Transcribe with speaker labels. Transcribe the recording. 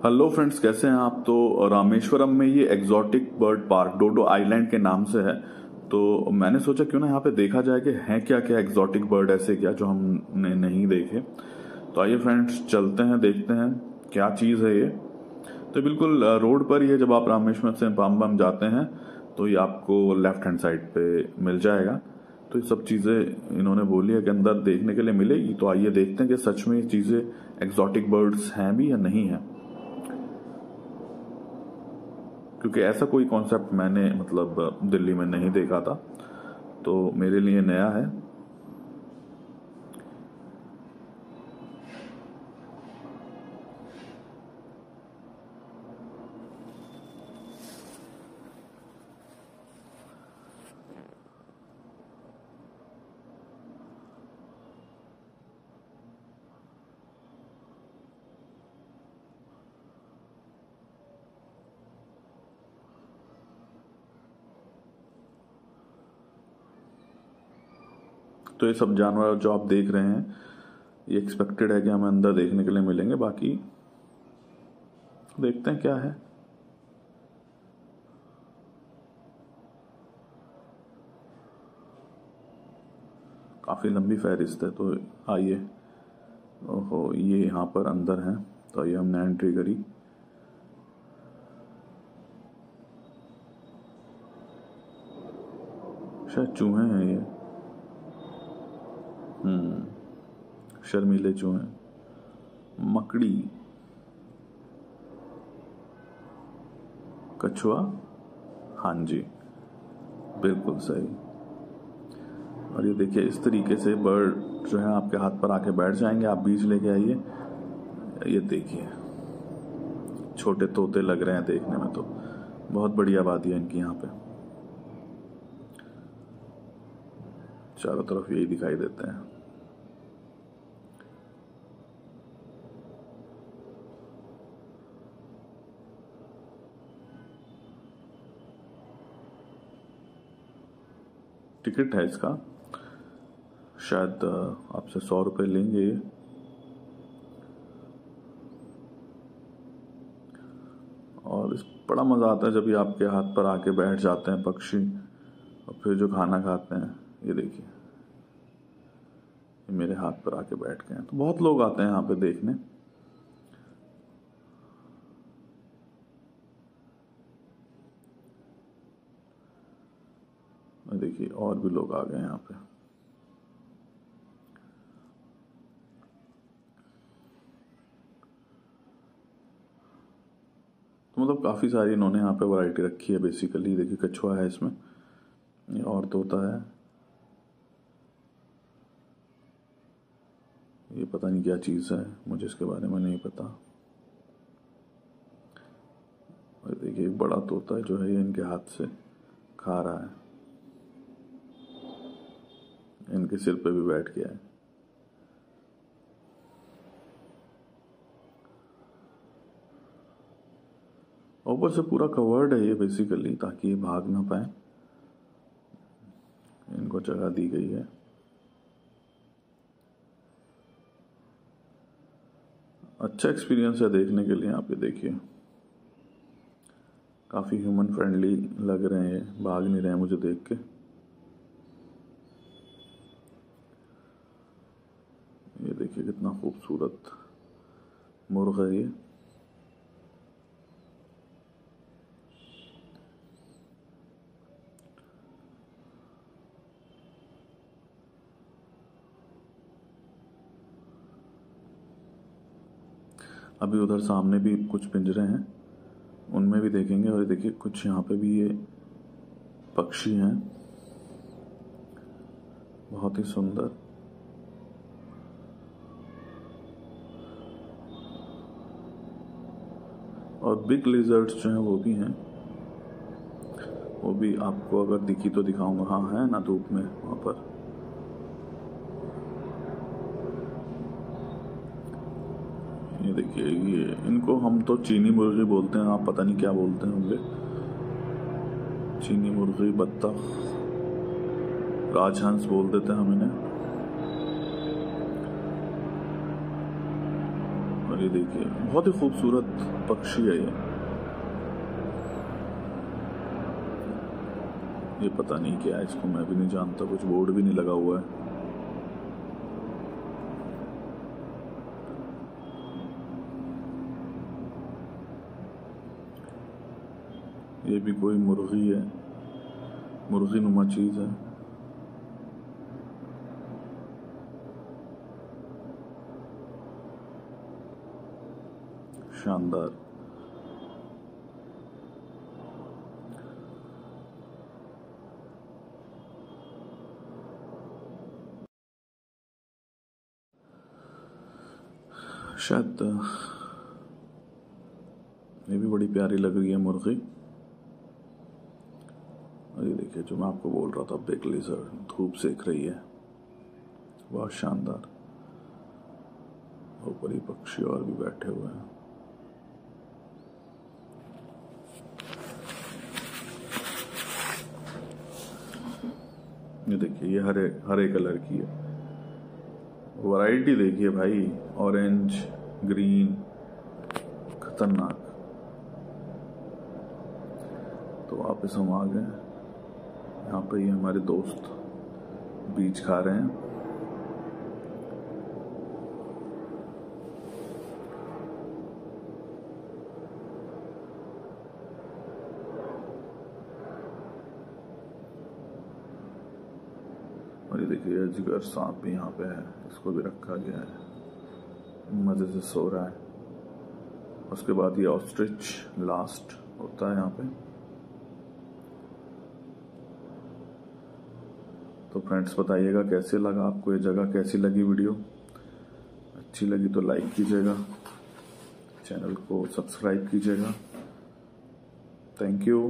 Speaker 1: Hello friends, कैसे हैं आप? तो रामेश्वरम में ये exotic bird park dodo island के नाम से है। तो मैंने सोचा क्यों ना यहाँ पे देखा जाए कि हैं क्या क्या एग्जॉटिक बर्ड ऐसे क्या जो हमने नहीं देखे। तो आइए फ्रेंड्स, चलते हैं, देखते हैं क्या चीज़ है ये। तो बिल्कुल रोड पर ही है जब आप रामेश्वरम से पाम जाते हैं तो ये आपको लेफ़्ट हैंड साइड पे मिल जाएगा। तो ये सब चीज़ें इन्होंने बोली है कि अंदर देखने के लिए मिलेगी। तो आइए देखते हैं कि सच में ये चीज़ें एग्जॉटिक बर्ड्स हैं भी या नहीं है। क्योंकि ऐसा कोई कॉन्सेप्ट मैंने मतलब दिल्ली में नहीं देखा था। तो मेरे लिए नया है। तो ये सब जानवर जो आप देख रहे हैं, ये एक्सपेक्टेड है कि हमें अंदर देखने के लिए मिलेंगे। बाकी देखते हैं क्या है। काफ़ी लंबी फहरिस्त है तो आइए। ओहो, ये यहाँ पर अंदर है तो आइए हमने एंट्री करी। शायद चूहे हैं ये। शर्मीले चूहे मकड़ी। कछुआ। हाँ जी। बिल्कुल सही। और ये देखिए, इस तरीके से बर्ड जो है, आपके हाथ पर आके बैठ जाएँगे। आप बीज लेके आइए। ये देखिए। छोटे तोते लग रहे हैं देखने में तो। बहुत बड़ी आबादी है इनकी यहाँ पे। चारों तरफ़ यही दिखाई देते हैं। टिकट है इसका। शायद आपसे सौ रुपये लेंगे और इस, बड़ा मज़ा आता है जब ये आपके हाथ पर आके बैठ जाते हैं पक्षी और फिर जो खाना खाते हैं, ये देखिए। ये मेरे हाथ पर आके बैठ गए हैं। तो बहुत लोग आते हैं यहाँ पे देखने। देखिए, और भी लोग आ गए यहाँ पे। तो मतलब काफ़ी सारी इन्होंने यहाँ पे वैरायटी रखी है बेसिकली देखिए, कछुआ है इसमें, ये और तोता है। ये पता नहीं क्या चीज़ है, मुझे इसके बारे में नहीं पता। देखिए, एक बड़ा तोता है जो है, ये इनके हाथ से खा रहा है। इनके सिर पे भी बैठ गया है। ऊपर से पूरा कवर्ड है ये बेसिकली ताकि ये भाग ना पाए। इनको जगह दी गई है। अच्छा एक्सपीरियंस है देखने के लिए, आप ये देखिए। काफ़ी ह्यूमन फ्रेंडली लग रहे हैं, भाग नहीं रहे मुझे देख के ये देखिए कितना खूबसूरत मुर्ग है ये। अभी उधर सामने भी कुछ पिंजरे हैं, उनमें भी देखेंगे। और देखिए, कुछ यहाँ पे भी ये पक्षी हैं। बहुत ही सुंदर। और बिग लिजर्ट्स जो हैं वो भी हैं। वो भी आपको अगर दिखी तो दिखाऊँगा। हाँ है ना, धूप में, वहाँ पर। ये देखिए, ये इनको हम तो चीनी मुर्गी बोलते हैं। आप पता नहीं क्या बोलते हैं होंगे। चीनी मुर्गी, बत्तख, राजहंस बोल देते हैं हम इन्हें और और ये देखिए। बहुत ही खूबसूरत पक्षी है ये। ये पता नहीं क्या है, इसको मैं भी नहीं जानता, कुछ बोर्ड भी नहीं लगा हुआ है। ये भी कोई मुर्गी है, मुर्गी नुमा चीज़ है। शानदार शायद ये भी बड़ी प्यारी लग रही है मुर्गी और ये देखिए जो मैं आपको बोल रहा था बिग लेजर धूप सेक रही है बहुत शानदार ऊपर ही पक्षी और भी बैठे हुए हैं ये देखिए ये हरे हरे कलर की है। वैरायटी देखिए भाई ऑरेंज ग्रीन खतरनाक। तो वापस हम आ गए। यहाँ पे ये हमारे दोस्त बीज खा रहे हैं। देखिए अजगर सांप भी यहाँ पे है, इसको भी रखा गया है। मज़े से सो रहा है। उसके बाद ये ऑस्ट्रिच लास्ट होता है यहाँ पे। तो फ्रेंड्स बताइएगा कैसे लगा आपको ये जगह? कैसी लगी वीडियो अच्छी लगी तो लाइक कीजिएगा। चैनल को सब्सक्राइब कीजिएगा। Thank you